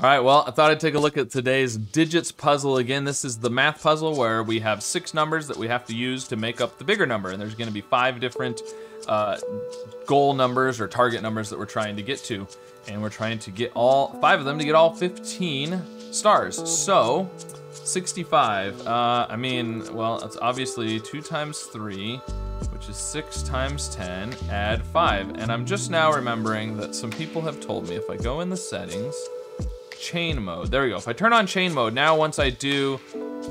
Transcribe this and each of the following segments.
All right, well, I thought I'd take a look at today's digits puzzle again. This is the math puzzle where we have six numbers that we have to use to make up the bigger number. And there's gonna be five different uh, goal numbers or target numbers that we're trying to get to. And we're trying to get all five of them to get all 15 stars. So, 65, uh, I mean, well, it's obviously two times three, which is six times 10, add five. And I'm just now remembering that some people have told me if I go in the settings, chain mode. There we go. If I turn on chain mode, now once I do,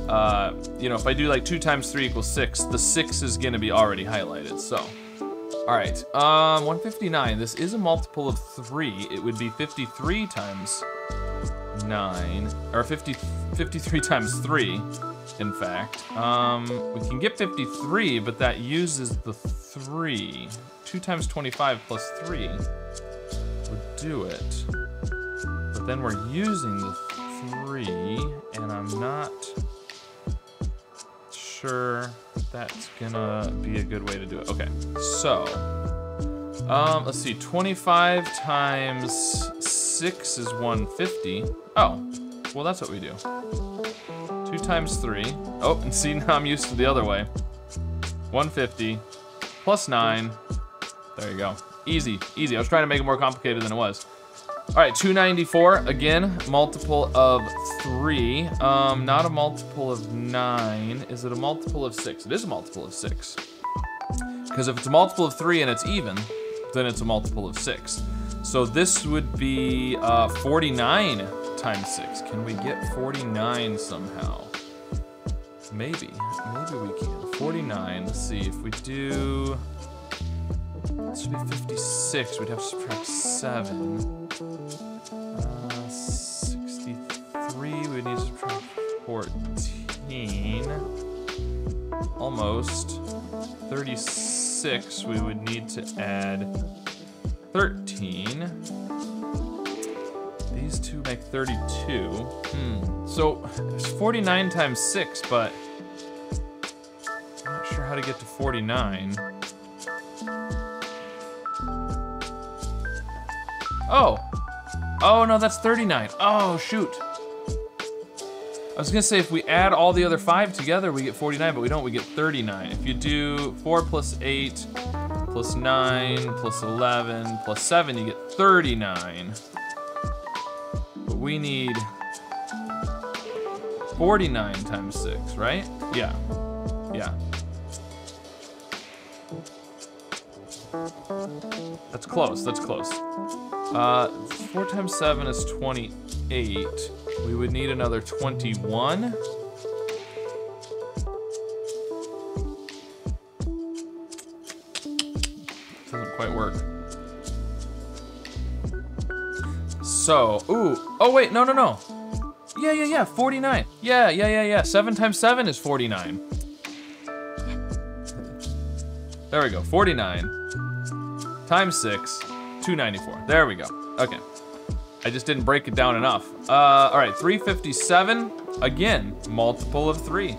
uh, you know, if I do like two times three equals six, the six is gonna be already highlighted, so. All right, um, 159, this is a multiple of three. It would be 53 times nine, or 50, 53 times three, in fact. Um, we can get 53, but that uses the three. Two times 25 plus three would do it then we're using the three, and I'm not sure that's gonna be a good way to do it. Okay, so, um, let's see, 25 times six is 150. Oh, well that's what we do. Two times three. Oh, and see now I'm used to the other way. 150 plus nine. There you go. Easy, easy. I was trying to make it more complicated than it was. All right, 294, again, multiple of three. Um, not a multiple of nine. Is it a multiple of six? It is a multiple of six. Because if it's a multiple of three and it's even, then it's a multiple of six. So this would be uh, 49 times six. Can we get 49 somehow? Maybe, maybe we can. 49, let's see, if we do, this should be 56, we'd have to subtract seven. Uh, 63, we need to subtract 14. Almost. 36, we would need to add 13. These two make 32. Hmm. So, it's 49 times 6, but I'm not sure how to get to 49. Oh, Oh, no, that's 39. Oh, shoot. I was gonna say if we add all the other five together, we get 49, but we don't, we get 39. If you do four plus eight, plus nine, plus 11, plus seven, you get 39. But we need 49 times six, right? Yeah, yeah. That's close, that's close. Uh, 4 times 7 is 28. We would need another 21. Doesn't quite work. So, ooh, oh wait, no, no, no. Yeah, yeah, yeah, 49. Yeah, yeah, yeah, yeah, 7 times 7 is 49. There we go, 49 times 6 294. There we go. Okay. I just didn't break it down enough. Uh, all right, 357. Again, multiple of three.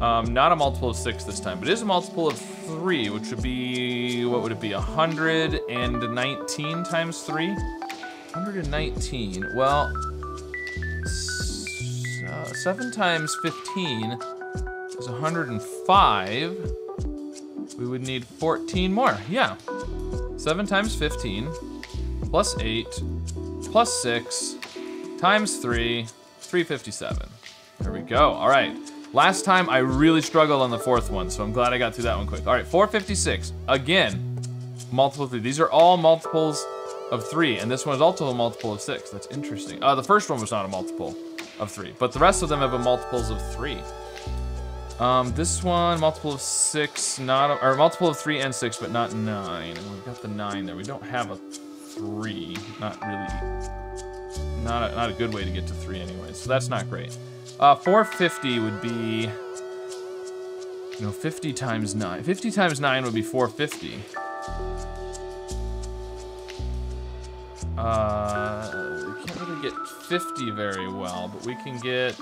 Um, not a multiple of six this time, but it is a multiple of three, which would be, what would it be, 119 times three? 119, well, uh, seven times 15 is 105. We would need 14 more, yeah. 7 times 15, plus 8, plus 6, times 3, 357. There we go. All right. Last time I really struggled on the fourth one, so I'm glad I got through that one quick. All right, 456. Again, multiple 3. These are all multiples of 3, and this one is also a multiple of 6. That's interesting. Uh, the first one was not a multiple of 3, but the rest of them have a multiples of 3. Um, this one, multiple of six, not, a, or multiple of three and six, but not nine. And we've got the nine there. We don't have a three. Not really, not a, not a good way to get to three anyway, so that's not great. Uh, 450 would be, you know, 50 times nine. 50 times nine would be 450. Uh, we can't really get 50 very well, but we can get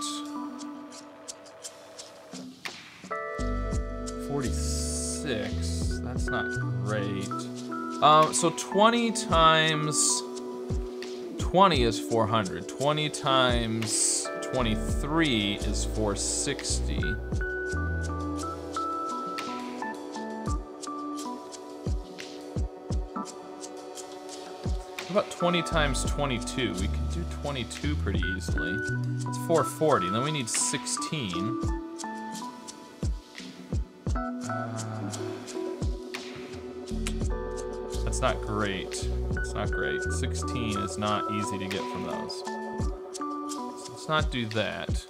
46. That's not great. Um, so 20 times 20 is 400. 20 times 23 is 460. How about 20 times 22? We can do 22 pretty easily. It's 440. Then we need 16. That's not great. It's not great. 16 is not easy to get from those. So let's not do that.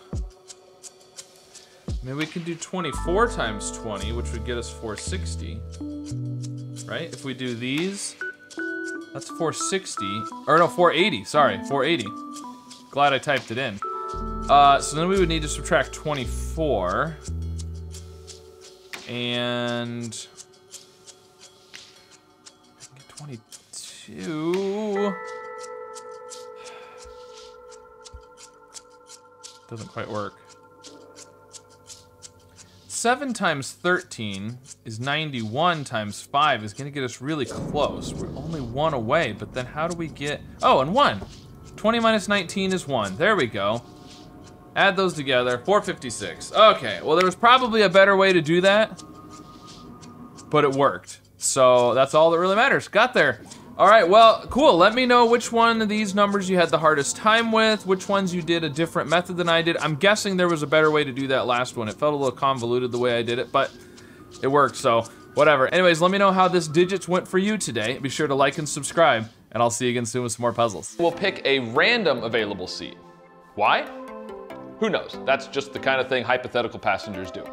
Maybe we can do 24 times 20, which would get us 460. Right? If we do these, that's 460. Or no, 480. Sorry, 480. Glad I typed it in. Uh, so then we would need to subtract 24. And... 22... Doesn't quite work. 7 times 13 is 91 times 5 is going to get us really close. We're only one away, but then how do we get... Oh, and 1. 20 minus 19 is 1. There we go. Add those together. 456. Okay, well, there was probably a better way to do that, but it worked. So that's all that really matters. Got there. All right, well, cool. Let me know which one of these numbers you had the hardest time with, which ones you did a different method than I did. I'm guessing there was a better way to do that last one. It felt a little convoluted the way I did it, but it worked, so whatever. Anyways, let me know how this digits went for you today. Be sure to like and subscribe, and I'll see you again soon with some more puzzles. We'll pick a random available seat. Why? Who knows? That's just the kind of thing hypothetical passengers do.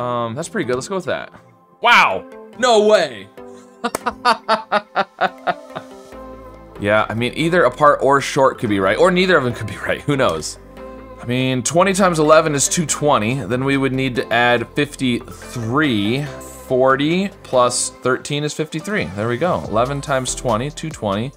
Um, that's pretty good. Let's go with that. Wow! No way! yeah, I mean, either a part or short could be right, or neither of them could be right. Who knows? I mean, 20 times 11 is 220. Then we would need to add 53. 40 plus 13 is 53. There we go. 11 times 20, 220.